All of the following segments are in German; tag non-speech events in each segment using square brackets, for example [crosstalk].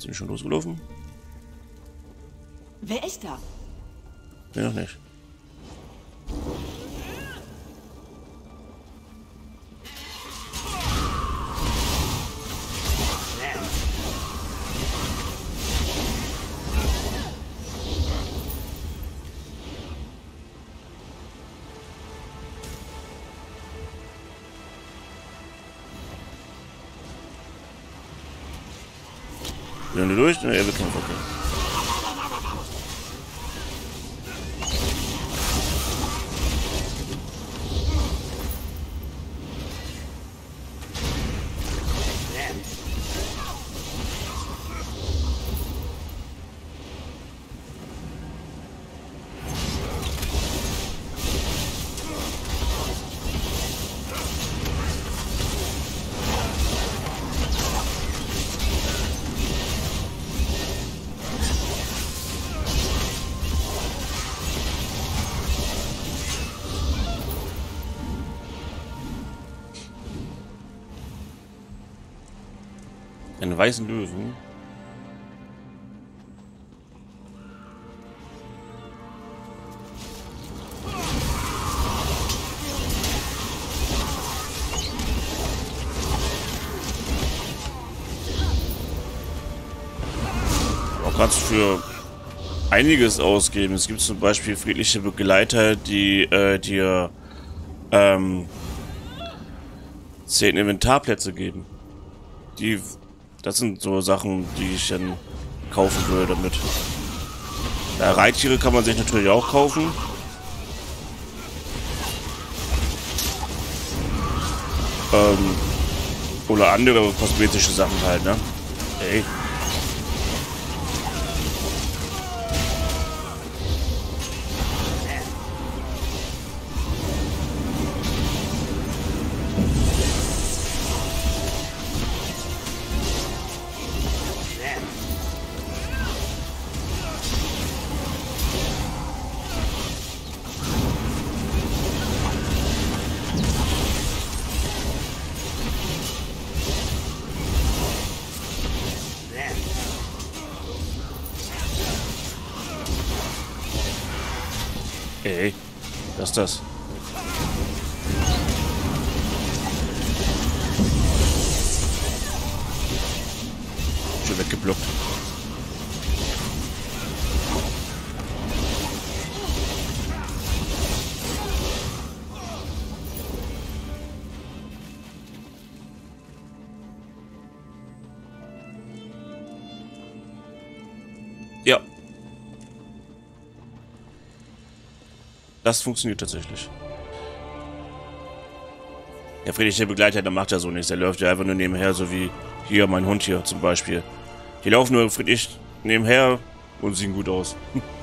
Sind wir schon losgelaufen? Wer ist da? Nee, noch nicht. Sind wir durch? Ne, er wird kein okay. Einen weißen Löwen. Auch kannst für einiges ausgeben. Es gibt zum Beispiel friedliche Begleiter, die äh, dir ähm, zehn Inventarplätze geben. Die das sind so Sachen, die ich dann kaufen würde damit. Ja, Reittiere kann man sich natürlich auch kaufen. Ähm, oder andere kosmetische Sachen halt, ne? Ey. Ey, was ist das? Schon weggeblockt. Das funktioniert tatsächlich. Der friedliche Begleiter, der macht ja so nichts. Der läuft ja einfach nur nebenher, so wie hier mein Hund hier zum Beispiel. Die laufen nur friedlich nebenher und sehen gut aus. [laughs]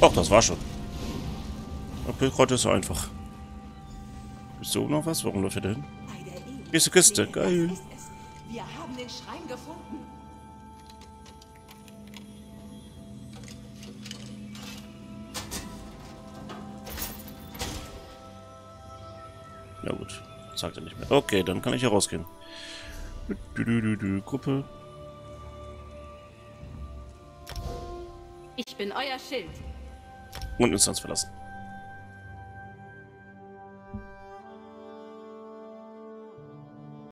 Doch, das war schon. Pilzkräuter ist so einfach. Bist du noch was? Warum läuft er denn? Nächste Kiste, geil. Wir haben den Schrein gefunden. Na gut, sagt er nicht mehr. Okay, dann kann ich hier rausgehen. Du, du, du, du, Gruppe. Ich bin euer Schild. Und Instanz verlassen.